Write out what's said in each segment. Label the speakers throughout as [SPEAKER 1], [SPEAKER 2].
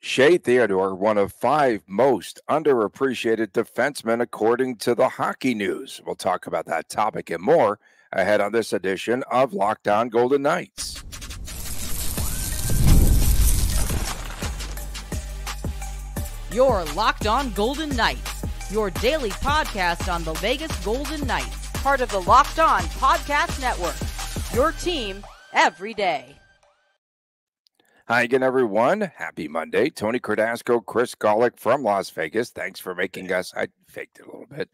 [SPEAKER 1] Shea Theodore, one of five most underappreciated defensemen, according to the Hockey News. We'll talk about that topic and more ahead on this edition of Locked On Golden Knights.
[SPEAKER 2] Your Locked On Golden Knights, your daily podcast on the Vegas Golden Knights, part of the Locked On Podcast Network. Your team every day.
[SPEAKER 1] Hi again, everyone. Happy Monday. Tony Cardasco, Chris Gawlik from Las Vegas. Thanks for making us, I faked it a little bit.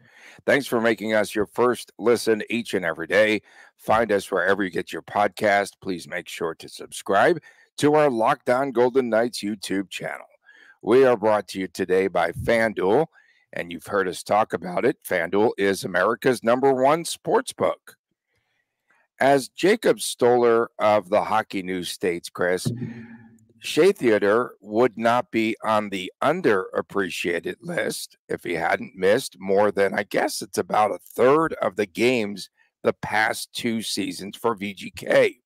[SPEAKER 1] Thanks for making us your first listen each and every day. Find us wherever you get your podcast. Please make sure to subscribe to our Locked On Golden Knights YouTube channel. We are brought to you today by FanDuel, and you've heard us talk about it. FanDuel is America's number one sports book. As Jacob Stoller of the Hockey News states, Chris, Shea Theodore would not be on the underappreciated list if he hadn't missed more than, I guess it's about a third of the games the past two seasons for VGK.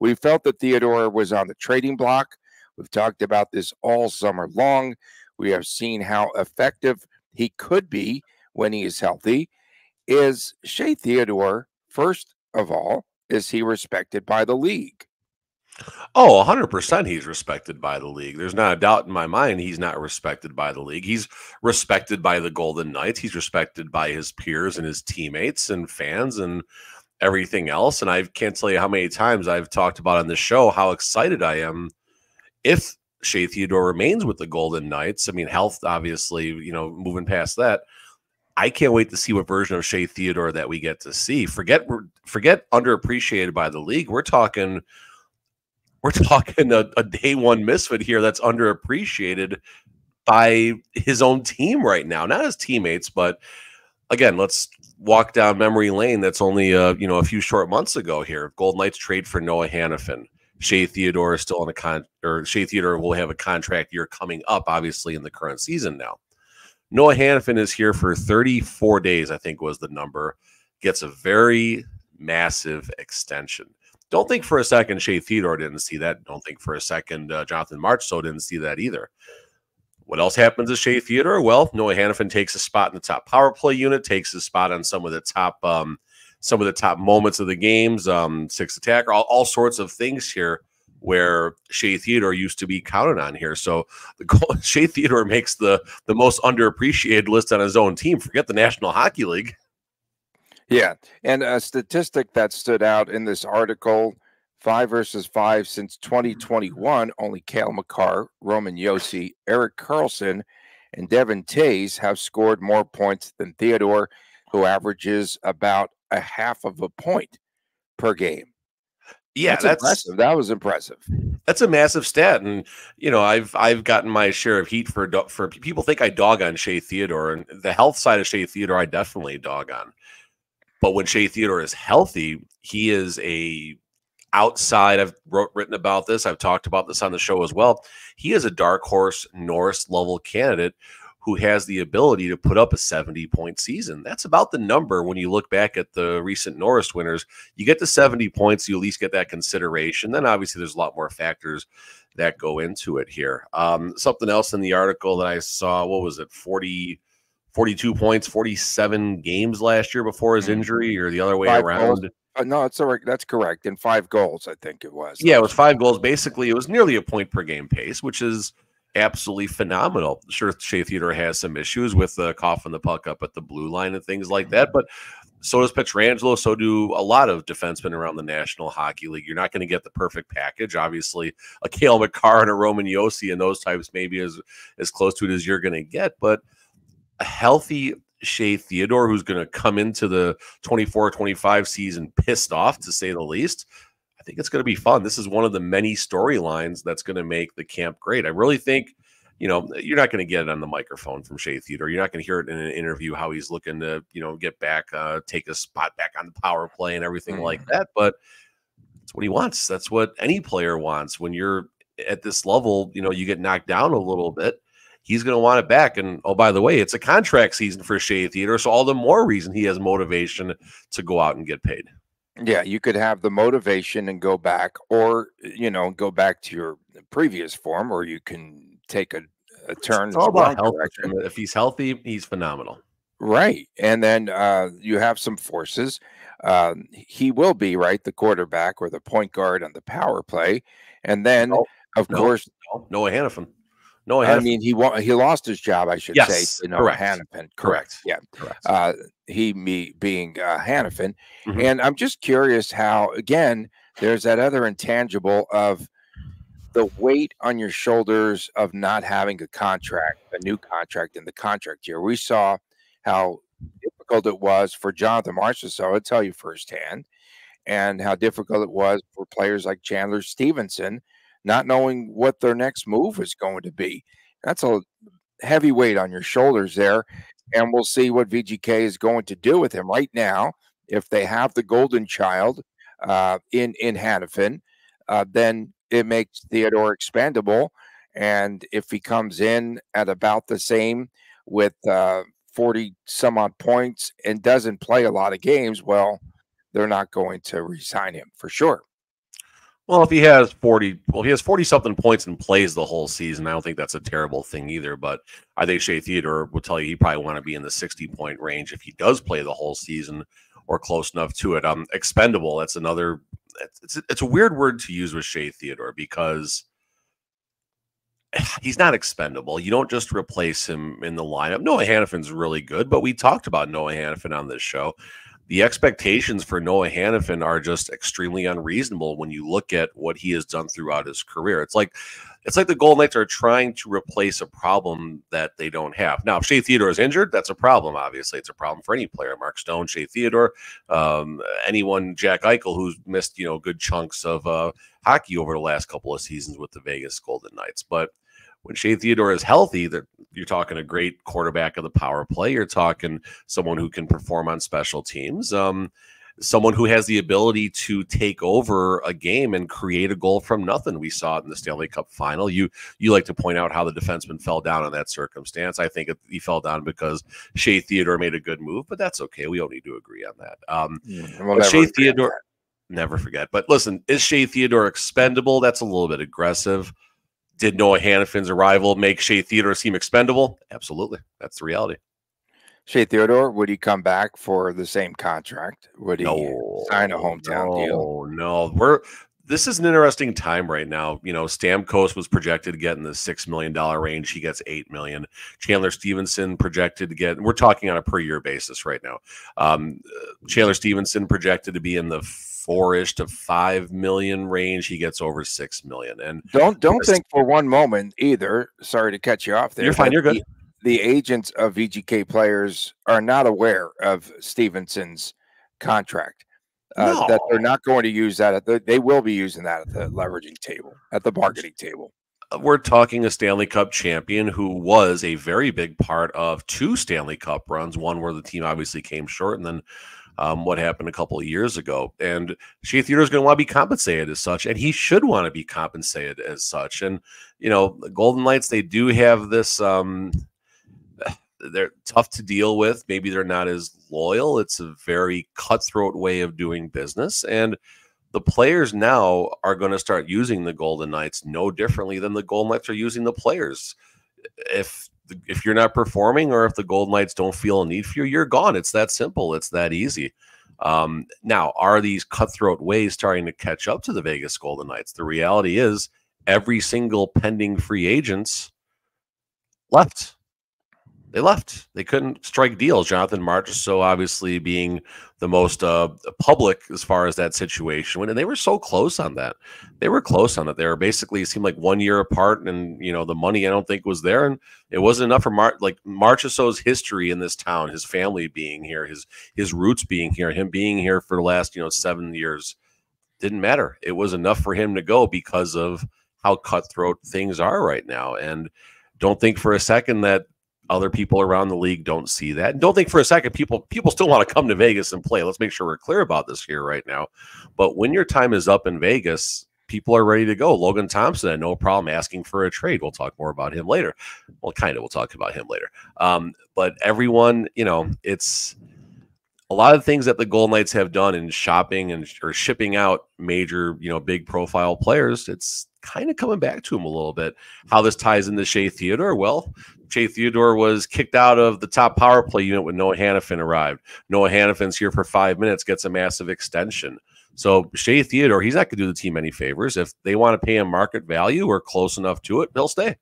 [SPEAKER 1] We felt that Theodore was on the trading block. We've talked about this all summer long. We have seen how effective he could be when he is healthy. Is Shea Theodore, first of all, is he respected by the league?
[SPEAKER 3] Oh, 100% he's respected by the league. There's not a doubt in my mind he's not respected by the league. He's respected by the Golden Knights. He's respected by his peers and his teammates and fans and everything else. And I can't tell you how many times I've talked about on the show how excited I am if Shea Theodore remains with the Golden Knights. I mean, health, obviously, you know, moving past that. I can't wait to see what version of Shea Theodore that we get to see. Forget forget underappreciated by the league. We're talking we're talking a, a day one misfit here that's underappreciated by his own team right now, not his teammates, but again, let's walk down memory lane. That's only uh, you know a few short months ago here. Golden Knights trade for Noah Hanifin. Shea Theodore is still on a con, or Shea Theodore will have a contract year coming up, obviously in the current season now. Noah Hanifin is here for 34 days, I think was the number. Gets a very massive extension. Don't think for a second Shea Theodore didn't see that. Don't think for a second uh, Jonathan Marchessault didn't see that either. What else happens to Shea Theodore? Well, Noah Hanifin takes a spot in the top power play unit, takes a spot on some of the top um, some of the top moments of the games, um, six attacker, all, all sorts of things here where Shea Theodore used to be counted on here. So the goal, Shea Theodore makes the the most underappreciated list on his own team. Forget the National Hockey League.
[SPEAKER 1] Yeah. And a statistic that stood out in this article five versus five since 2021, only Cale Makar, Roman Josi, Erik Karlsson, and Devon Toews have scored more points than Theodore, who averages about a half of a point per game.
[SPEAKER 3] Yeah,
[SPEAKER 1] that's, that's impressive. That was impressive.
[SPEAKER 3] That's a massive stat, and you know, I've I've gotten my share of heat for for people think I dog on Shea Theodore, and the health side of Shea Theodore, I definitely dog on. But when Shea Theodore is healthy, he is a outside. I've wrote, written about this. I've talked about this on the show as well. He is a dark horse Norris level candidate who has the ability to put up a 70 point season. That's about the number when you look back at the recent Norris winners. You get to 70 points, you at least get that consideration. Then obviously there's a lot more factors that go into it here. Um, something else in the article that I saw, what was it, 40 42 points, 47 games last year before his mm-hmm. injury, or the other way five around.
[SPEAKER 1] Uh, no, it's all right. That's correct. And five goals, I think it was.
[SPEAKER 3] Yeah, it was five goals. Basically, it was nearly a point per game pace, which is absolutely phenomenal. Sure, Shea Theodore has some issues with uh, coughing the puck up at the blue line and things like that, but so does Pietrangelo. So do a lot of defensemen around the National Hockey League. You're not going to get the perfect package. Obviously, a Cale Makar and a Roman Josi and those types maybe as as close to it as you're going to get, but – a healthy Shea Theodore who's going to come into the 24 25 season pissed off, to say the least. I think it's going to be fun. This is one of the many storylines that's going to make the camp great. I really think, you know, you're not going to get it on the microphone from Shea Theodore. You're not going to hear it in an interview how he's looking to, you know, get back, uh, take a spot back on the power play and everything mm. like that. But that's what he wants. That's what any player wants. When you're at this level, you know, you get knocked down a little bit he's going to want it back. And oh, by the way, it's a contract season for Shea Theodore, so all the more reason he has motivation to go out and get paid.
[SPEAKER 1] Yeah, you could have the motivation and go back, or you know, go back to your previous form, or you can take a, a turn.
[SPEAKER 3] It's all about health. If he's healthy, he's phenomenal.
[SPEAKER 1] Right. And then uh, you have some forces. Uh, he will be, right, the quarterback or the point guard on the power play. And then, no, of no, course,
[SPEAKER 3] no, Noah Hanifin. Noah
[SPEAKER 1] Hanifin. I mean, he wa- he lost his job, I should
[SPEAKER 3] yes,
[SPEAKER 1] say, to Noah correct. Hanifin. Correct. correct. Yeah. Correct. Uh, he me being uh, Hanifin. Mm-hmm. And I'm just curious how, again, there's that other intangible of the weight on your shoulders of not having a contract, a new contract in the contract year. We saw how difficult it was for Jonathan Marchessault, I'll tell you firsthand, and how difficult it was for players like Chandler Stephenson, not knowing what their next move is going to be. That's a heavy weight on your shoulders there. And we'll see what VGK is going to do with him right now. If they have the golden child uh, in in Hanifin, uh, then it makes Theodore expandable. And if he comes in at about the same with uh, 40 some odd points and doesn't play a lot of games, well, they're not going to resign him for sure.
[SPEAKER 3] Well, if he has 40, well, he has 40 something points and plays the whole season, I don't think that's a terrible thing either. But I think Shea Theodore will tell you he probably want to be in the 60 point range if he does play the whole season or close enough to it. Um, expendable, that's another, it's, it's a weird word to use with Shea Theodore because he's not expendable. You don't just replace him in the lineup. Noah Hanifin's really good, but we talked about Noah Hanifin on this show. The expectations for Noah Hanifin are just extremely unreasonable when you look at what he has done throughout his career. It's like it's like the Golden Knights are trying to replace a problem that they don't have. Now, if Shea Theodore is injured, that's a problem. Obviously, it's a problem for any player. Mark Stone, Shea Theodore, um, anyone, Jack Eichel, who's missed you know good chunks of uh, hockey over the last couple of seasons with the Vegas Golden Knights. But when Shea Theodore is healthy, that you're talking a great quarterback of the power play. You're talking someone who can perform on special teams. Um, someone who has the ability to take over a game and create a goal from nothing. We saw it in the Stanley Cup final. You you like to point out how the defenseman fell down in that circumstance. I think he fell down because Shea Theodore made a good move, but that's okay. We don't need to agree on that. Um, we'll Shea Theodore, that. never forget. But listen, is Shea Theodore expendable? That's a little bit aggressive. Did Noah Hanifin's arrival make Shea Theodore seem expendable? Absolutely. That's the reality.
[SPEAKER 1] Shea Theodore, would he come back for the same contract? Would he no, sign a hometown
[SPEAKER 3] no,
[SPEAKER 1] deal?
[SPEAKER 3] No, we're this is an interesting time right now. You know, Stamkos was projected to get in the six million dollar range. He gets eight million. Chandler Stephenson projected to get. We're talking on a per year basis right now. Um, Chandler Stephenson projected to be in the four-ish to five million range. He gets over six million. And
[SPEAKER 1] don't don't think for one moment either. Sorry to cut you off there.
[SPEAKER 3] You're fine. You're good.
[SPEAKER 1] The, the agents of VGK players are not aware of Stephenson's contract. Uh, no. That they're not going to use that. At the, they will be using that at the leveraging table, at the bargaining table
[SPEAKER 3] uh, we're talking a Stanley Cup champion who was a very big part of two Stanley Cup runs, one where the team obviously came short, and then um, what happened a couple of years ago. And Shea Theodore is going to want to be compensated as such, and he should want to be compensated as such. And you know, the Golden Knights they do have this. Um, they're tough to deal with. Maybe they're not as loyal. It's a very cutthroat way of doing business, and the players now are going to start using the Golden Knights no differently than the Golden Knights are using the players. If if you're not performing or if the Golden Knights don't feel a need for you, you're gone. It's that simple. It's that easy. Um, now, are these cutthroat ways starting to catch up to the Vegas Golden Knights? The reality is, every single pending free agents left they left. They couldn't strike deals. Jonathan Marchessault obviously being the most uh, public as far as that situation went, and they were so close on that. They were close on it. They were basically seemed like one year apart, and you know the money I don't think was there, and it wasn't enough for Mar- like Marchessault's history in this town, his family being here, his his roots being here, him being here for the last you know seven years didn't matter. It was enough for him to go because of how cutthroat things are right now, and don't think for a second that other people around the league don't see that. And don't think for a second people people still want to come to Vegas and play. Let's make sure we're clear about this here right now. But when your time is up in Vegas, people are ready to go. Logan Thompson no problem asking for a trade. We'll talk more about him later. Well, kind of. We'll talk about him later. Um, but everyone, you know, it's a lot of things that the Golden Knights have done in shopping and or shipping out major, you know, big profile players, it's kind of coming back to him a little bit. How this ties into Shea Theodore? Well, Shea Theodore was kicked out of the top power play unit when Noah Hanifin arrived. Noah Hanifin's here for five minutes, gets a massive extension. So Shea Theodore, he's not going to do the team any favors. If they want to pay him market value or close enough to it, he'll stay.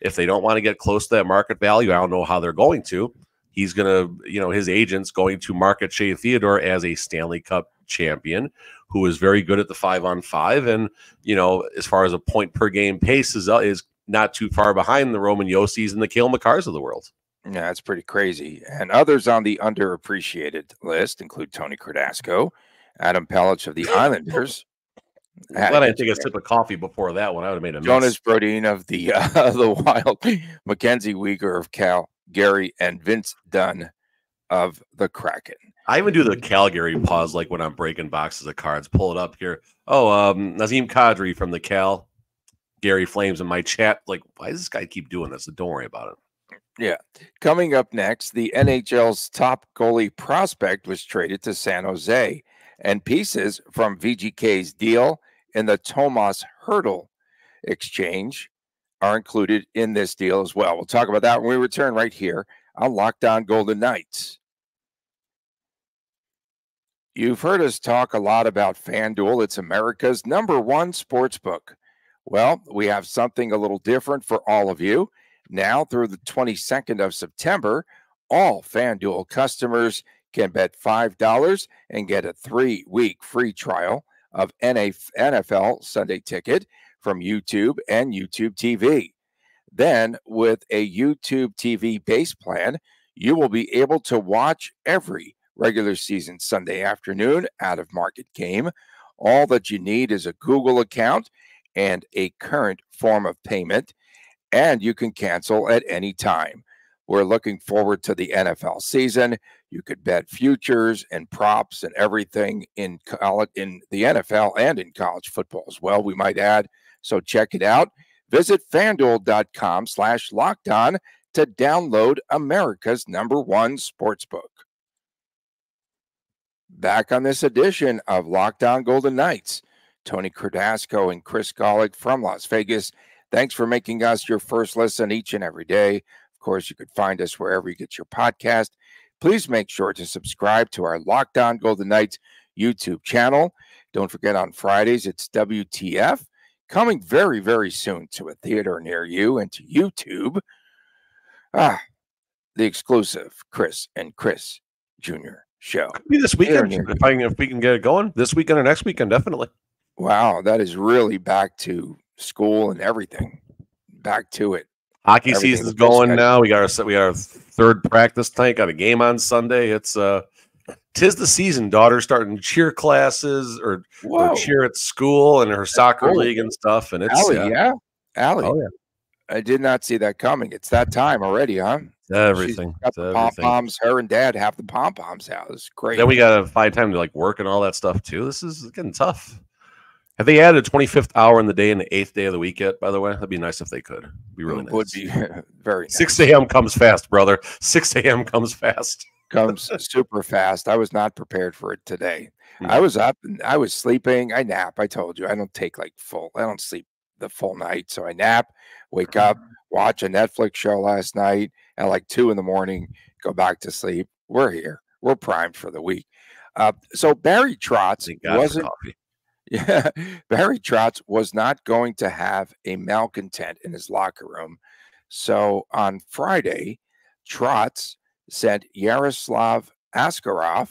[SPEAKER 3] If they don't want to get close to that market value, I don't know how they're going to. He's going to, you know, his agent's going to market Shea Theodore as a Stanley Cup champion who is very good at the five on five. And, you know, as far as a point per game pace is, uh, is not too far behind the Roman Josi's and the Cale Makars of the world.
[SPEAKER 1] Yeah, that's pretty crazy. And others on the underappreciated list include Tony Cardasco, Adam Pelech of the Islanders.
[SPEAKER 3] I'm glad I take a sip of coffee before that one. I would have made a
[SPEAKER 1] Jonas Brodin of the uh, the Wild, Mackenzie Weegar of Cal, Gary, and Vince Dunn of the Kraken.
[SPEAKER 3] I even do the Calgary pause like when I'm breaking boxes of cards. Pull it up here. Oh, um, Nazem Kadri from the Cal, Gary Flames in my chat. Like, why does this guy keep doing this? Don't worry about it.
[SPEAKER 1] Yeah. Coming up next, the NHL's top goalie prospect was traded to San Jose, and pieces from VGK's deal in the Tomas Hertl exchange are included in this deal as well. We'll talk about that when we return right here on Locked On Golden Knights. You've heard us talk a lot about FanDuel. It's America's number one sports book. Well, we have something a little different for all of you. Now, through the 22nd of September, all FanDuel customers can bet $5 and get a three week free trial of NFL Sunday ticket from YouTube and YouTube TV. Then, with a YouTube TV base plan, you will be able to watch every regular season Sunday afternoon out of market game. All that you need is a Google account and a current form of payment, and you can cancel at any time. We're looking forward to the NFL season. You could bet futures and props and everything in college, in the NFL and in college football as well. We might add. So check it out. Visit fanduel.com slash locked on to download America's number one sportsbook. Back on this edition of Locked On Golden Knights, Tony Cardasco and Chris Gawlik from Las Vegas. Thanks for making us your first listen each and every day Of course, you could find us wherever you get your podcast. Please make sure to subscribe to our Locked On Golden Knights YouTube channel. Don't forget on Fridays, it's WTF coming very, very soon to a theater near you and to YouTube. Ah, the exclusive Chris and Chris Jr. show.
[SPEAKER 3] Could be this weekend if, I, if we can get it going. This weekend or next weekend, definitely.
[SPEAKER 1] Wow, that is really back to school and everything. Back to it.
[SPEAKER 3] Hockey season's going now. We got our we got our third practice tonight. Got a game on Sunday. It's uh, tis the season. Daughter starting cheer classes or, or cheer at school and her soccer cool. league and stuff. And it's
[SPEAKER 1] Allie, uh, yeah, Allie. Oh yeah. I did not see that coming. It's that time already, huh?
[SPEAKER 3] Everything.
[SPEAKER 1] She's got the pom poms. Her and dad have the pom poms out. It's great.
[SPEAKER 3] Then we got to find time to like work and all that stuff too. This is getting tough. Have they added a 25th hour in the day and the eighth day of the week yet, by the way? That'd be nice if they could. be really nice.
[SPEAKER 1] Would be very nice.
[SPEAKER 3] 6 a.m. comes fast, brother. 6 a.m. comes fast.
[SPEAKER 1] Comes super fast. I was not prepared for it today. Mm-hmm. I was up and I was sleeping. I nap. I told you I don't take like full, I don't sleep the full night. So I nap, wake up, watch a Netflix show last night at like two in the morning, go back to sleep. We're here. We're primed for the week. Uh, so Barry Trotz wasn't. Yeah, Barry Trotz was not going to have a malcontent in his locker room. So on Friday, Trotz sent Yaroslav Askarov,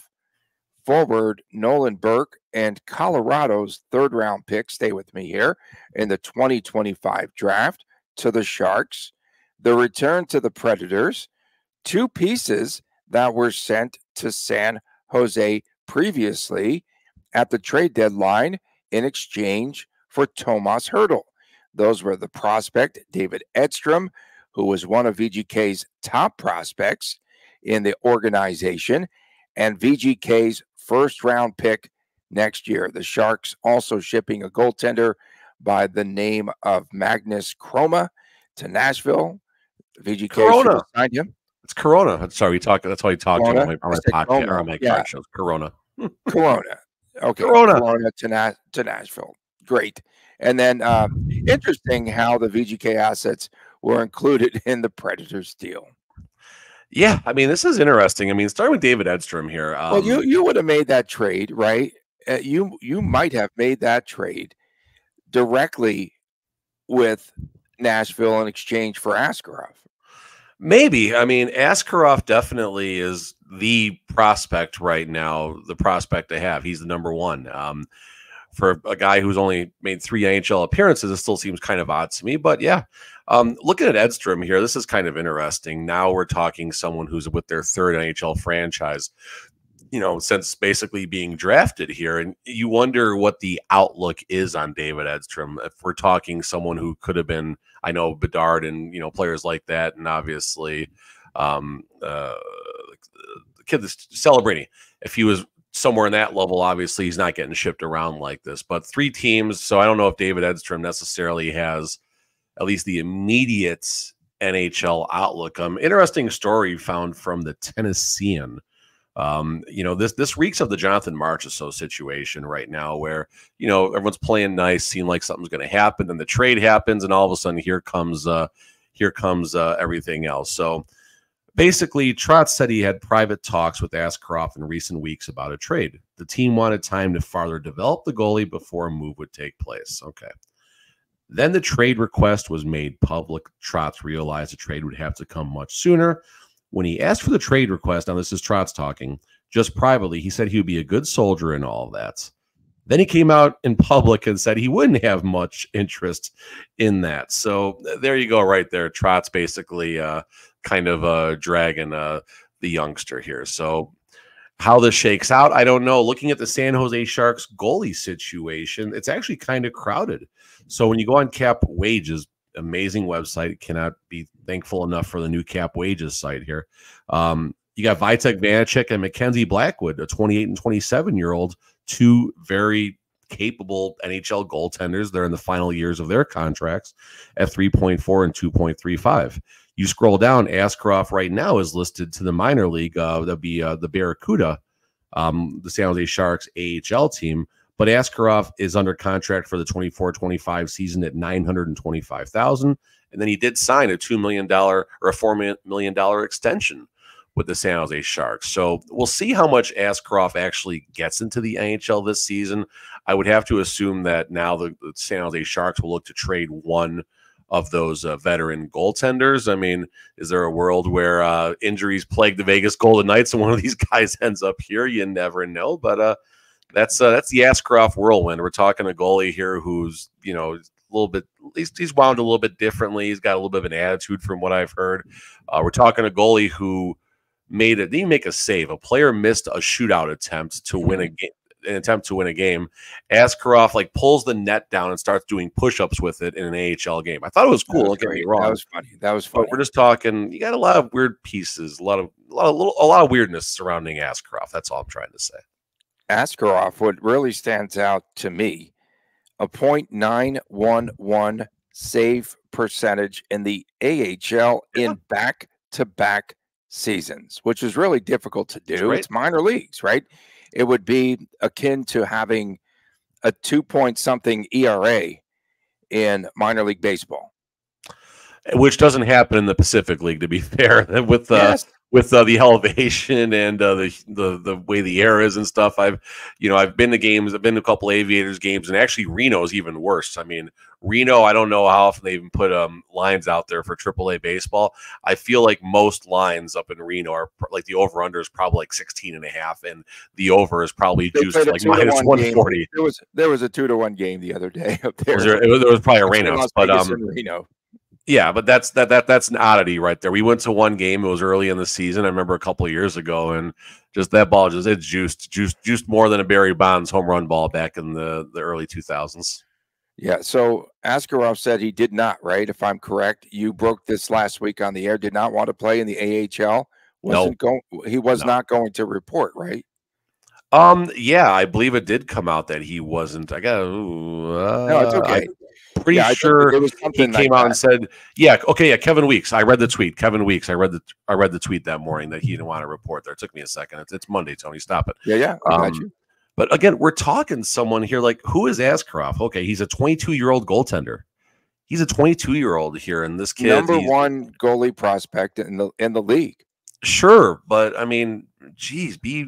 [SPEAKER 1] forward Nolan Burke, and Colorado's third round pick, stay with me here, in the 2025 draft to the Sharks. The return to the Predators, two pieces that were sent to San Jose previously at the trade deadline in exchange for Tomas Hertl. Those were the prospect David Edstrom, who was one of VGK's top prospects in the organization, and VGK's first round pick next year. The Sharks also shipping a goaltender by the name of Magnus Chrona to Nashville. VGK signed him.
[SPEAKER 3] It's Corona. That's sorry, we talk. That's why we talked on my, on my podcast
[SPEAKER 1] Corona.
[SPEAKER 3] on my
[SPEAKER 1] Yeah.
[SPEAKER 3] shows. Corona.
[SPEAKER 1] Corona. Okay.
[SPEAKER 3] Corona.
[SPEAKER 1] Corona to, Na- to Nashville. Great. And then um, interesting how the VGK assets were included in the Predators deal.
[SPEAKER 3] Yeah, I mean, this is interesting. I mean, starting with David Edstrom here. Um,
[SPEAKER 1] well, you you would have made that trade, right? Uh, you you might have made that trade directly with Nashville in exchange for Askarov.
[SPEAKER 3] Maybe. I mean, Askarov definitely is the prospect right now, the prospect to have. He's the number one. Um, for a guy who's only made three NHL appearances, it still seems kind of odd to me. But yeah, um, looking at Edstrom here, this is kind of interesting. Now we're talking someone who's with their third NHL franchise, you know, since basically being drafted here. And you wonder what the outlook is on David Edstrom. If we're talking someone who could have been, I know Bedard and, you know, players like that, and obviously um, uh, the kid that's celebrating, if he was somewhere in that level, obviously he's not getting shipped around like this. But three teams, so I don't know if David Edstrom necessarily has at least the immediate NHL outlook. Um, interesting story found from the Tennessean. Um, you know, this this reeks of the Jonathan Marchessault situation right now, where you know everyone's playing nice, seeing like something's going to happen, then the trade happens, and all of a sudden here comes uh, here comes uh, everything else. So basically, Trotz said he had private talks with Askarov in recent weeks about a trade. The team wanted time to farther develop the goalie before a move would take place. Okay. Then the trade request was made public. Trotz realized the trade would have to come much sooner. When he asked for the trade request, now this is Trotz talking, just privately, he said he would be a good soldier and all that. Then he came out in public and said he wouldn't have much interest in that. So there you go, right there. Trotz basically uh, kind of uh, dragging uh, the youngster here. So how this shakes out, I don't know. Looking at the San Jose Sharks goalie situation, it's actually kind of crowded. So when you go on Cap Wages, amazing website, cannot be thankful enough for the new Cap Wages site here. Um, you got Vitek Vanacek and Mackenzie Blackwood, a 28 and 27 year old, two very capable NHL goaltenders. They're in the final years of their contracts at 3.4 and 2.35. You scroll down, Askarov right now is listed to the minor league. Uh, that'd be uh, the Barracuda, um, the San Jose Sharks AHL team. But Askarov is under contract for the 24-25 season at 925,000. And then he did sign a $2 million or a $4 million extension with the San Jose Sharks. So we'll see how much Askarov actually gets into the NHL this season. I would have to assume that now the, the San Jose Sharks will look to trade one of those uh, veteran goaltenders. I mean, is there a world where uh, injuries plague the Vegas Golden Knights and one of these guys ends up here? You never know. But uh, that's uh, that's the Askarov whirlwind. We're talking a goalie here who's you know a little bit least he's wound a little bit differently. He's got a little bit of an attitude from what I've heard. Uh, we're talking a goalie who made it. Didn't make a save. A player missed a shootout attempt to win a game. An attempt to win a game. Askarov like pulls the net down and starts doing push-ups with it in an AHL game. I thought it was cool.
[SPEAKER 1] That
[SPEAKER 3] Don't
[SPEAKER 1] was
[SPEAKER 3] get me wrong.
[SPEAKER 1] That was funny. That was funny.
[SPEAKER 3] But we're just talking. You got a lot of weird pieces, a lot of a lot of little, a lot of weirdness surrounding Askarov. That's all I'm trying to say.
[SPEAKER 1] Askarov, what really stands out to me, a .911 save percentage in the AHL in back-to-back seasons, which is really difficult to do. It's minor leagues, right? It would be akin to having a two point something ERA in minor league baseball.
[SPEAKER 3] Which doesn't happen in the Pacific League, to be fair. With uh,
[SPEAKER 1] yes,
[SPEAKER 3] with uh, the elevation and uh, the, the the way the air is and stuff. I've you know I've been to games. I've been to a couple Aviators games, and actually Reno is even worse. I mean Reno. I don't know how often they even put um, lines out there for AAA baseball. I feel like most lines up in Reno are pr- like the over under is probably like 16 and a half, and the over is probably
[SPEAKER 1] They
[SPEAKER 3] juiced
[SPEAKER 1] played
[SPEAKER 3] to
[SPEAKER 1] a
[SPEAKER 3] like minus
[SPEAKER 1] game.
[SPEAKER 3] 140.
[SPEAKER 1] There was there was a two to one game the other day up there.
[SPEAKER 3] Was there, it was, there was probably a rainout, but um,
[SPEAKER 1] Reno.
[SPEAKER 3] Yeah, but that's that that that's an oddity right there. We went to one game. It was early in the season. I remember a couple of years ago, and just that ball just it juiced juiced juiced more than a Barry Bonds home run ball back in the the early two thousands.
[SPEAKER 1] Yeah. So Askarov said he did not, right? If I'm correct, you broke this last week on the air. Did not want to play in the AHL. Wasn't going. He was
[SPEAKER 3] No.
[SPEAKER 1] not going to report, right?
[SPEAKER 3] Um, yeah, I believe it did come out that he wasn't. I got ooh, uh,
[SPEAKER 1] No, it's
[SPEAKER 3] I-
[SPEAKER 1] okay.
[SPEAKER 3] Pretty
[SPEAKER 1] Yeah,
[SPEAKER 3] sure
[SPEAKER 1] it was
[SPEAKER 3] he came
[SPEAKER 1] like
[SPEAKER 3] out and said, "Yeah, okay, yeah." Kevin Weeks. I read the tweet. Kevin Weeks. I read the I read the tweet that morning that he didn't want to report there. It took me a second. It's, it's Monday, Tony. Stop it.
[SPEAKER 1] Yeah, yeah, I got
[SPEAKER 3] Um,
[SPEAKER 1] you.
[SPEAKER 3] But again, we're talking someone here like who is Askarov? Okay, he's a 22 year old goaltender. He's a 22 year old here, and this kid,
[SPEAKER 1] Number one goalie prospect in the in the league.
[SPEAKER 3] Sure, but I mean, geez, be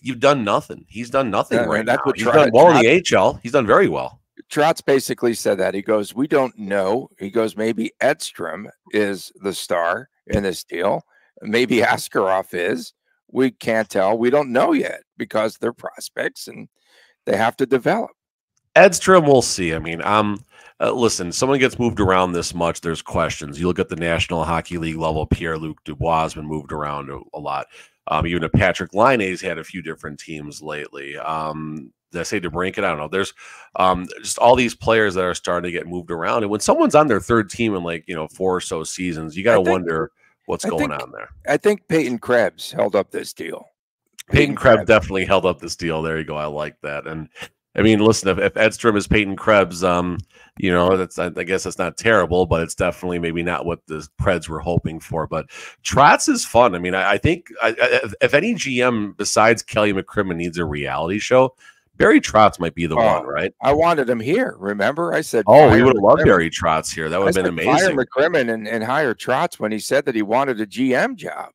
[SPEAKER 3] you've done nothing. He's done nothing
[SPEAKER 1] Yeah,
[SPEAKER 3] right
[SPEAKER 1] that's
[SPEAKER 3] now.
[SPEAKER 1] what
[SPEAKER 3] He's done well in the HL. He's done very well.
[SPEAKER 1] Trotz basically said that. He goes, We don't know. He goes, Maybe Edstrom is the star in this deal. Maybe Askarov is. We can't tell. We don't know yet because they're prospects and they have to develop.
[SPEAKER 3] Edstrom, we'll see. I mean, um, uh, listen, someone gets moved around this much, there's questions. You look at the National Hockey League level, Pierre Luc Dubois has been moved around a, a lot. Um, even a Patrik Laine's had a few different teams lately. Um, did I say DeBrinket? I don't know. There's um, just all these players that are starting to get moved around. And when someone's on their third team in like, you know, four or so seasons, you got to wonder what's
[SPEAKER 1] I
[SPEAKER 3] going
[SPEAKER 1] think-
[SPEAKER 3] on there.
[SPEAKER 1] I think Peyton Krebs held up this deal.
[SPEAKER 3] Peyton Krebs definitely held up this deal. There you go. I like that. And I mean, listen, if, if Edstrom is Peyton Krebs, um, you know, that's I, I guess that's not terrible, but it's definitely maybe not what the Preds were hoping for. But Trotz is fun. I mean, I, I think I, I, if, if any GM besides Kelly McCrimmon needs a reality show, Barry Trotz might be the
[SPEAKER 1] Oh,
[SPEAKER 3] one, right?
[SPEAKER 1] I wanted him here. Remember, I said,
[SPEAKER 3] Oh, we would have loved. Barry Trotz here. That would have been
[SPEAKER 1] amazing." Fire. McCrimmon and, and hire Trotz when he said that he wanted a GM job.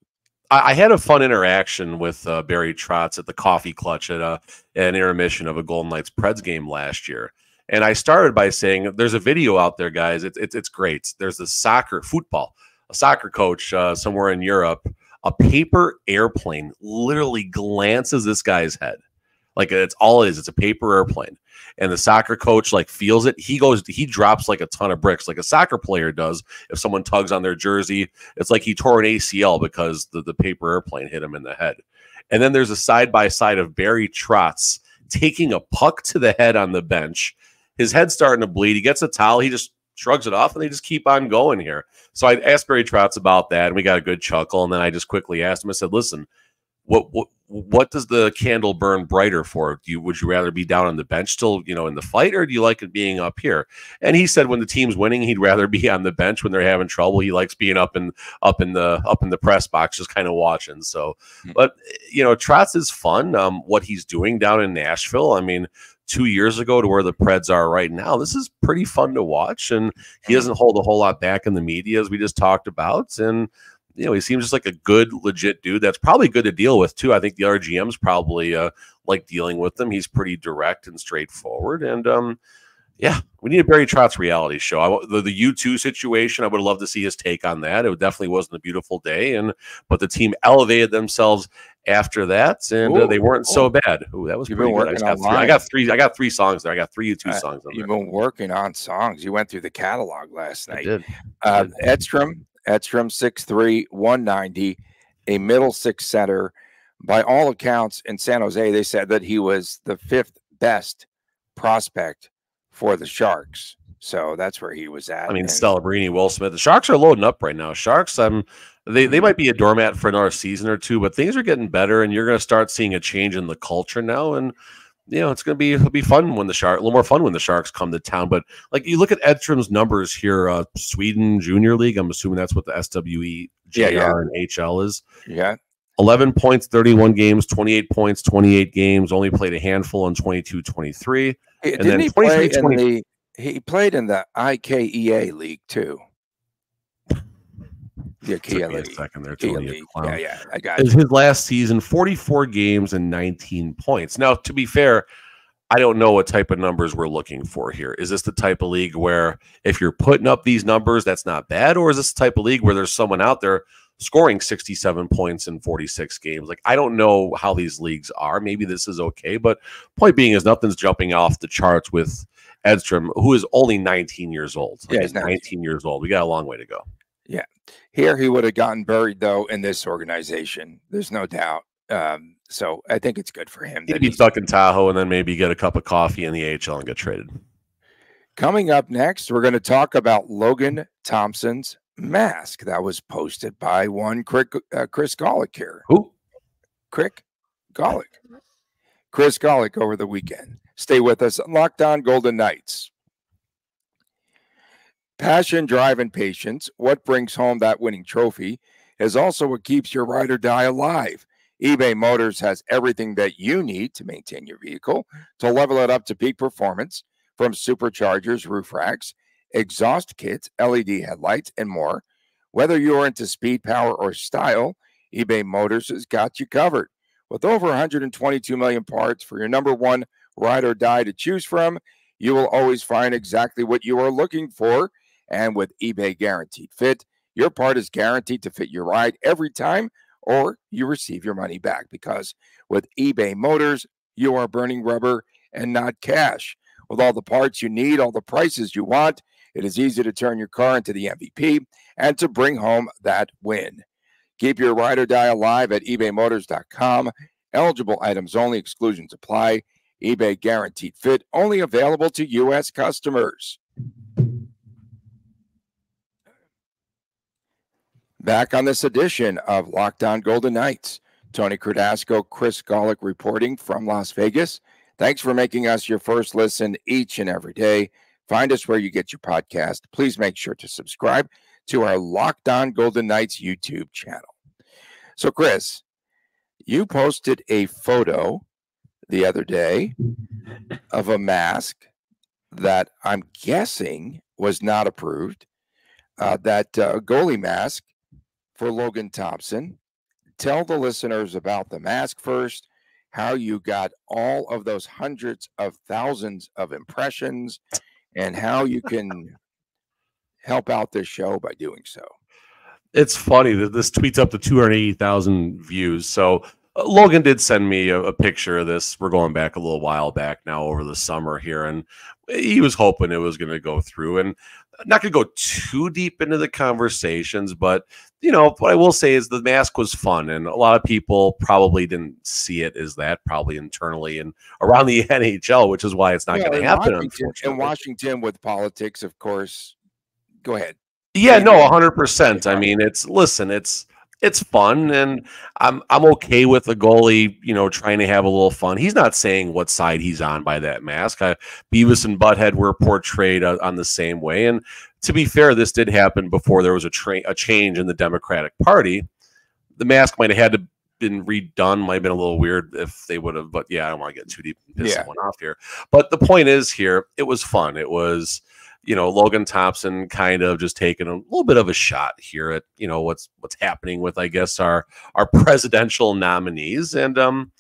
[SPEAKER 3] I, I had a fun interaction with uh, Barry Trotz at the coffee clutch at a, an intermission of a Golden Knights Preds game last year. And I started by saying, "There's a video out there, guys. It's it's, it's great. There's a soccer football, a soccer coach uh, somewhere in Europe. A paper airplane literally glances this guy's head, like it's all it is. It's a paper airplane, and the soccer coach like feels it. He goes, he drops like a ton of bricks, like a soccer player does if someone tugs on their jersey. It's like he tore an ACL because the, the paper airplane hit him in the head. And then there's a side by side of Barry Trotz taking a puck to the head on the bench. His head's starting to bleed. He gets a towel. He just shrugs it off and they just keep on going here. So I asked Barry Trotz about that and we got a good chuckle. And then I just quickly asked him, I said, listen, what what what does the candle burn brighter for? Do you would you rather be down on the bench still, you know, in the fight, or do you like it being up here? And he said when the team's winning, he'd rather be on the bench. When they're having trouble, he likes being up in up in the up in the press box, just kind of watching. So,
[SPEAKER 1] Hmm.
[SPEAKER 3] but you know, Trotz is fun. Um, what he's doing down in Nashville, I mean, two years ago to where the Preds are right now, this is pretty fun to watch. And he doesn't hold a whole lot back in the media, as we just talked about. And you know, he seems just like a good, legit dude. That's probably good to deal with too. I think the other GMs probably uh, like dealing with him. He's pretty direct and straightforward. And um, yeah, we need a Barry Trotz reality show. I, the the U two situation, I would love to see his take on that. It definitely wasn't a beautiful day, and but the team elevated themselves after that, and uh, they weren't so bad. Ooh, that was
[SPEAKER 1] You've
[SPEAKER 3] pretty good. I, got three, I got three. I got three songs there. I got three U two
[SPEAKER 1] Uh,
[SPEAKER 3] songs on
[SPEAKER 1] You've
[SPEAKER 3] there.
[SPEAKER 1] been working on songs. You went through the catalog last
[SPEAKER 3] I
[SPEAKER 1] night.
[SPEAKER 3] did.
[SPEAKER 1] Uh, Edstrom, Edstrom, 6'3, 190, a middle six center. By all accounts in San Jose, they said that he was the fifth best prospect for the Sharks. So that's where he was at.
[SPEAKER 3] I mean,
[SPEAKER 1] and-
[SPEAKER 3] Celebrini, Will Smith. The Sharks are loading up right now. Sharks, um, they they might be a doormat for another season or two, but things are getting better, and you're going to start seeing a change in the culture now. And you know, it's going to be it'll be fun when the shark a little more fun when the Sharks come to town. But like you look at Edstrom's numbers here, uh, Sweden Junior League. I'm assuming that's what the SWE,
[SPEAKER 1] Yeah, yeah.
[SPEAKER 3] And HL is.
[SPEAKER 1] Yeah.
[SPEAKER 3] 11 points, 31 games, 28 points, 28 games. Only played a handful in 22, 23.
[SPEAKER 1] He-
[SPEAKER 3] And
[SPEAKER 1] Didn't
[SPEAKER 3] then
[SPEAKER 1] he play
[SPEAKER 3] 23,
[SPEAKER 1] in
[SPEAKER 3] 20
[SPEAKER 1] the? He played in the IKEA league too. The
[SPEAKER 3] Took me a second there, Tony. you
[SPEAKER 1] league.
[SPEAKER 3] clown.
[SPEAKER 1] Yeah, yeah, I got you.
[SPEAKER 3] his last season 44 games and 19 points. Now, to be fair, I don't know what type of numbers we're looking for here. Is this the type of league where if you're putting up these numbers, that's not bad? Or is this the type of league where there's someone out there scoring 67 points in 46 games? Like, I don't know how these leagues are. Maybe this is okay. But point being is nothing's jumping off the charts with Edstrom, who is only 19 years old.
[SPEAKER 1] Yeah,
[SPEAKER 3] Like,
[SPEAKER 1] he's
[SPEAKER 3] 19 years old. We got a long way to go.
[SPEAKER 1] Here, he would have gotten buried though in this organization. There's no doubt. Um, so I think it's good for him.
[SPEAKER 3] He'd be stuck in Tahoe and then maybe get a cup of coffee in the AHL and get traded.
[SPEAKER 1] Coming up next, we're going to talk about Logan Thompson's mask that was posted by one Crick, uh, Chris Gawlik here.
[SPEAKER 3] Who?
[SPEAKER 1] Crick Gawlik. Chris Gawlik over the weekend. Stay with us. on Locked on Golden Knights. Passion, drive, and patience, what brings home that winning trophy, is also what keeps your ride or die alive. eBay Motors has everything that you need to maintain your vehicle, to level it up to peak performance, from superchargers, roof racks, exhaust kits, LED headlights, and more. Whether you're into speed, power, or style, eBay Motors has got you covered. With over 122 million parts for your number one ride or die to choose from, you will always find exactly what you are looking for. And with eBay Guaranteed Fit, your part is guaranteed to fit your ride every time, or you receive your money back. Because with eBay Motors, you are burning rubber and not cash. With all the parts you need, all the prices you want, it is easy to turn your car into the MVP and to bring home that win. Keep your ride or die alive at ebaymotors.com. Eligible items only, exclusions apply. eBay guaranteed fit only available to U.S. customers. Back on this edition of Locked On Golden Knights, Tony Cardasco, Chris Gawlik reporting from Las Vegas. Thanks for making us your first listen each and every day. Find us where you get your podcast. Please make sure to subscribe to our Locked On Golden Knights YouTube channel. So, Chris, you posted a photo the other day of a mask that I'm guessing was not approved. Uh, that uh, goalie mask for Logan Thompson. Tell the listeners about the mask first, how you got all of those hundreds of thousands of impressions, and how you can help out this show by doing so.
[SPEAKER 3] It's funny that this tweets up to 280,000 views. So uh, Logan did send me a, a, picture of this. We're going back a little while back now over the summer here, and he was hoping it was going to go through. And not going to go too deep into the conversations, but you know what I will say is the mask was fun, and a lot of people probably didn't see it as that, probably internally and around the NHL, which is why it's not yeah, going to happen.
[SPEAKER 1] Washington, in Washington, with politics, of course. Go ahead.
[SPEAKER 3] Yeah, no, hundred percent. I mean, it's listen, it's it's fun, and I'm I'm okay with the goalie, you know, trying to have a little fun. He's not saying what side he's on by that mask. I, Beavis and Butthead were portrayed uh, on the same way, and to be fair, this did happen before there was a tra- a change in the Democratic Party. The mask might have had to been redone. Might have been a little weird if they would have, but yeah, I don't want to get too deep and piss yeah. someone off here. But the point is, here it was fun. It was you know Logan Thompson kind of just taking a little bit of a shot here at you know what's what's happening with I guess our our presidential nominees and um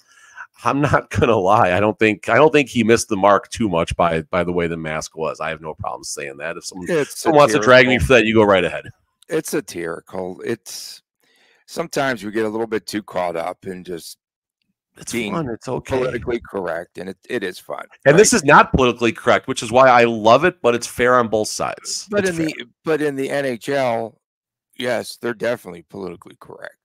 [SPEAKER 3] I'm not gonna lie I don't think I don't think he missed the mark too much by by the way the mask was I have no problem saying that if someone, someone wants to drag me for that you go right ahead
[SPEAKER 1] it's satirical it's sometimes we get a little bit too caught up in just
[SPEAKER 3] it's being fun. It's okay.
[SPEAKER 1] Politically correct, and it, it is fun.
[SPEAKER 3] And right? this is not politically correct, which is why I love it. But it's fair on both sides.
[SPEAKER 1] But
[SPEAKER 3] it's
[SPEAKER 1] in fair. the but in the NHL, yes, they're definitely politically correct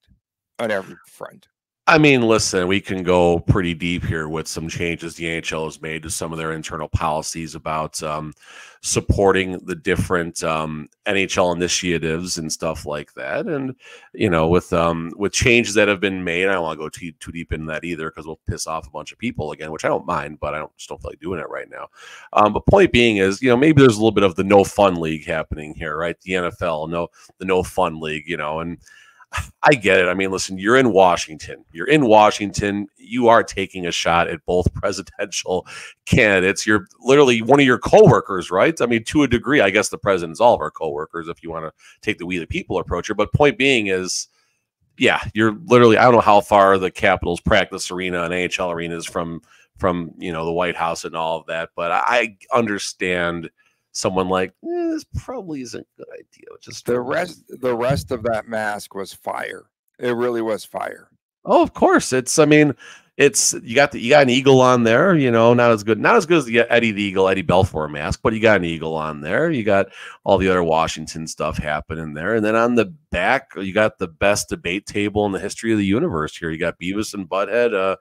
[SPEAKER 1] on every front.
[SPEAKER 3] I mean, listen, we can go pretty deep here with some changes the NHL has made to some of their internal policies about um, supporting the different um, NHL initiatives and stuff like that. And you know, with um, with changes that have been made, I don't want to go too too deep in that either because we'll piss off a bunch of people again, which I don't mind, but I don't just don't feel like doing it right now. Um, but point being is, you know, maybe there's a little bit of the no fun league happening here, right? The NFL, no, the no fun league, you know, and I get it. I mean, listen, you're in Washington. You're in Washington. You are taking a shot at both presidential candidates. You're literally one of your coworkers, right? I mean, to a degree, I guess the president's all of our coworkers if you want to take the we the people approach here. But point being is, yeah, you're literally. I don't know how far the Capitals practice arena and AHL arena is from from you know the White House and all of that, but I understand someone like eh, this probably isn't a good idea. Just
[SPEAKER 1] the rest, the rest of that mask was fire. It really was fire.
[SPEAKER 3] Oh, of course. It's. I mean, it's you got the you got an eagle on there. You know, not as good, not as good as the Eddie the Eagle, Eddie Belfour mask, but you got an eagle on there. You got all the other Washington stuff happening there, and then on the back, you got the best debate table in the history of the universe. Here, you got Beavis and Butthead. Uh,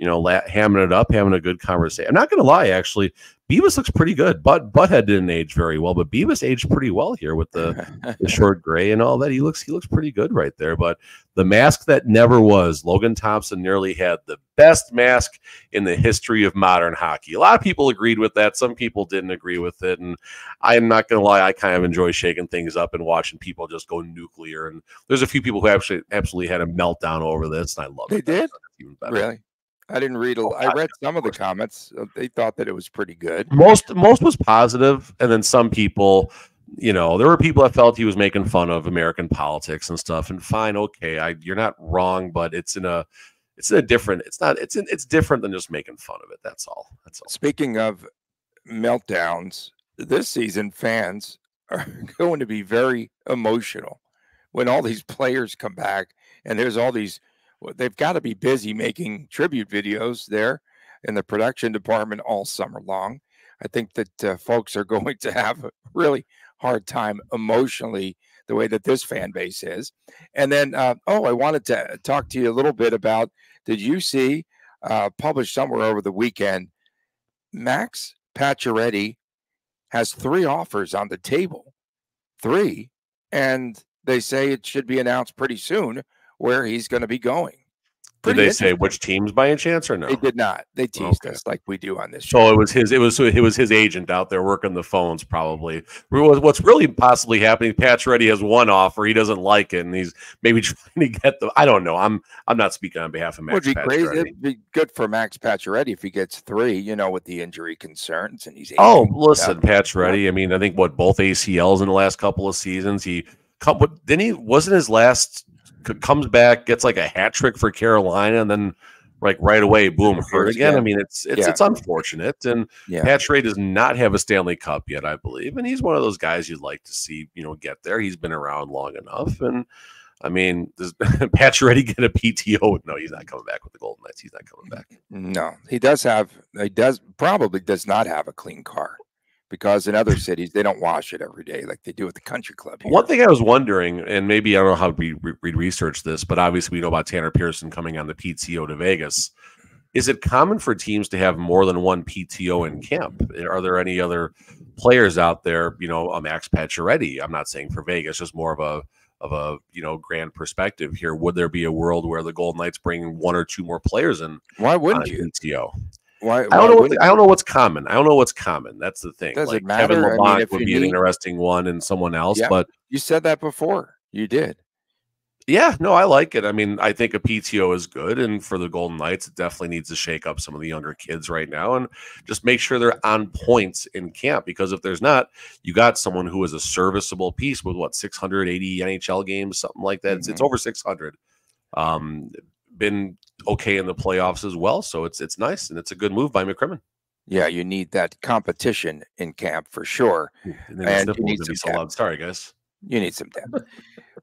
[SPEAKER 3] you know, la- hamming it up, having a good conversation. I'm not going to lie, actually, Beavis looks pretty good. But Butthead didn't age very well, but Beavis aged pretty well here with the, the short gray and all that. He looks he looks pretty good right there. But the mask that never was, Logan Thompson nearly had the best mask in the history of modern hockey. A lot of people agreed with that. Some people didn't agree with it. And I'm not going to lie, I kind of enjoy shaking things up and watching people just go nuclear. And there's a few people who actually absolutely had a meltdown over this, and I love
[SPEAKER 1] They
[SPEAKER 3] it.
[SPEAKER 1] did?
[SPEAKER 3] Even better.
[SPEAKER 1] Really? I didn't read. A,
[SPEAKER 3] Oh,
[SPEAKER 1] I
[SPEAKER 3] I-
[SPEAKER 1] read some of the comments. uh, They thought that it was pretty good.
[SPEAKER 3] most most was positive and then some people you know there were people that felt he was making fun of american politics and stuff and fine okay I, you're not wrong but it's in a it's in a different it's not it's in, it's different than just making fun of it that's all that's all
[SPEAKER 1] Speaking of meltdowns, this season fans are going to be very emotional when all these players come back and there's all these. They've got to be busy making tribute videos there in the production department all summer long. I think that uh, folks are going to have a really hard time emotionally the way that this fan base is. And then, uh, oh, I wanted to talk to you a little bit about. Did you see uh, published somewhere over the weekend? Max Pacioretty has three offers on the table, three, and they say it should be announced pretty soon where he's going to be going.
[SPEAKER 3] did they say which teams by any chance or no
[SPEAKER 1] They did not. They teased
[SPEAKER 3] Okay.
[SPEAKER 1] us like we do on this show.
[SPEAKER 3] so it was his it was it was his agent out there working the phones probably what's really possibly happening Pacioretty has one offer he doesn't like it and he's maybe trying to get the i don't know i'm i'm not speaking on behalf of Max
[SPEAKER 1] Would be crazy. It'd be good for Max Pacioretty if he gets three. You know, with the injury concerns, and he's
[SPEAKER 3] Oh, listen, Pacioretty. I mean, I think what both ACLs in the last couple of seasons. He didn't he? Wasn't his last comes back, gets like a hat trick for Carolina, and then like right away, boom, hurt again. I mean, it's it's
[SPEAKER 1] Yeah.
[SPEAKER 3] it's unfortunate. And
[SPEAKER 1] Yeah.
[SPEAKER 3] Pacioretty does not have a Stanley Cup yet, I believe, and he's one of those guys you'd like to see, you know, get there. He's been around long enough, and I mean, does Pacioretty get a PTO? No, he's not coming back with the Golden Knights. He's not coming back.
[SPEAKER 1] No, he does have. He does probably does not have a clean car because in other cities they don't wash it every day like they do at the country club. Here.
[SPEAKER 3] One thing I was wondering, and maybe I don't know how we re- research this, but obviously we know about Tanner Pearson coming on the PTO to Vegas. Is it common for teams to have more than one PTO in camp? Are there any other players out there? You know, a Max Pacioretty. I'm not saying for Vegas, just more of a of a you know grand perspective here. Would there be a world where the Golden Knights bring one or two more players in
[SPEAKER 1] Why wouldn't you?
[SPEAKER 3] PTO?
[SPEAKER 1] Why?
[SPEAKER 3] I don't know. What I don't know what's common. I don't know what's common. That's the thing.
[SPEAKER 1] Does it
[SPEAKER 3] like Kevin
[SPEAKER 1] matter? I mean,
[SPEAKER 3] would
[SPEAKER 1] you
[SPEAKER 3] be an interesting one, and someone else,
[SPEAKER 1] Yeah.
[SPEAKER 3] but.
[SPEAKER 1] You said that before. You did.
[SPEAKER 3] Yeah, no, I like it. I mean, I think a PTO is good, and for the Golden Knights, it definitely needs to shake up some of the younger kids right now and just make sure they're on points in camp. Because if there's not, you got someone who is a serviceable piece with what 680 NHL games, something like that. It's, it's over 600. Um, been okay in the playoffs as well, so it's it's nice and it's a good move by McCrimmon.
[SPEAKER 1] Yeah, you need that competition in camp for sure.
[SPEAKER 3] And,
[SPEAKER 1] And you need some
[SPEAKER 3] so loud. Sorry, guys.
[SPEAKER 1] You need some depth.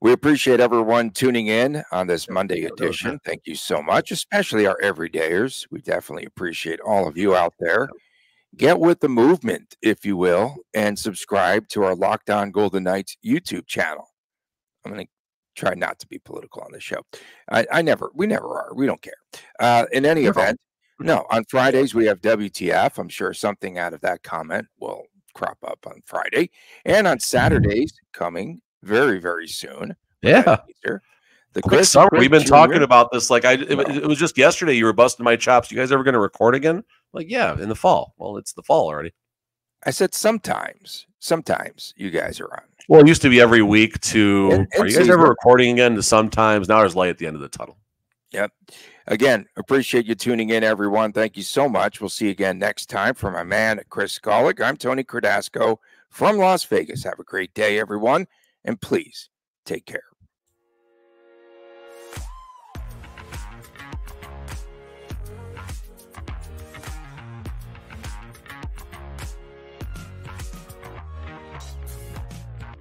[SPEAKER 1] we appreciate everyone tuning in on this Monday edition. Thank you so much, especially our everydayers. We definitely appreciate all of you out there. Get with the movement, if you will, and subscribe to our Locked On Golden Knights YouTube channel. I'm going to try not to be political on the show. I, I never, we never are. We don't care. Uh, in any
[SPEAKER 3] No.
[SPEAKER 1] event, no, on Fridays we have WTF. I'm sure something out of that comment will crop up on Friday. And on Saturdays, coming very, very soon.
[SPEAKER 3] Yeah.
[SPEAKER 1] Easter, the
[SPEAKER 3] Quick
[SPEAKER 1] Chris
[SPEAKER 3] summer.
[SPEAKER 1] Chris
[SPEAKER 3] We've been
[SPEAKER 1] Jr.
[SPEAKER 3] talking about this. Like I, it, it was just yesterday. You were busting my chops. You guys ever going to record again? Like, yeah, in the fall. Well, it's the fall already.
[SPEAKER 1] I said sometimes, sometimes you guys are on.
[SPEAKER 3] Well, it used to be every week. To are you guys ever recording again? To sometimes now there's light at the end of the tunnel.
[SPEAKER 1] Yep. Again, appreciate you tuning in, everyone. Thank you so much. We'll see you again next time. For my man, Chris Gawlik, I'm Tony Cardasco from Las Vegas. Have a great day, everyone. And please take care.